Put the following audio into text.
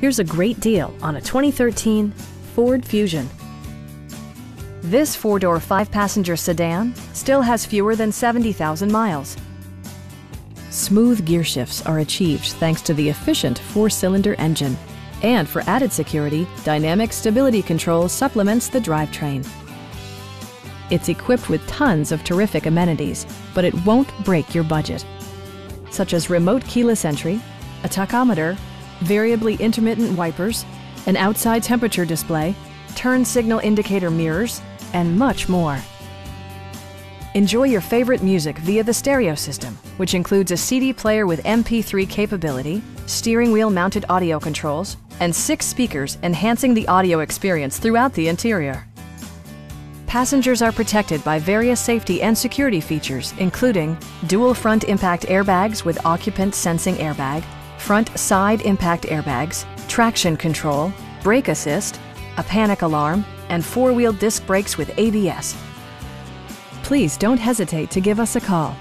Here's a great deal on a 2013 Ford Fusion. This four-door, five-passenger sedan still has fewer than 70,000 miles. Smooth gear shifts are achieved thanks to the efficient four-cylinder engine. And for added security, Dynamic Stability Control supplements the drivetrain. It's equipped with tons of terrific amenities, but it won't break your budget, such as remote keyless entry, a tachometer, variably intermittent wipers, an outside temperature display, turn signal indicator mirrors, and much more. Enjoy your favorite music via the stereo system, which includes a CD player with MP3 capability, steering wheel mounted audio controls, and six speakers enhancing the audio experience throughout the interior. Passengers are protected by various safety and security features, including dual front impact airbags with occupant sensing airbag, front side impact airbags, traction control, brake assist, a panic alarm, and four-wheel disc brakes with ABS. Please don't hesitate to give us a call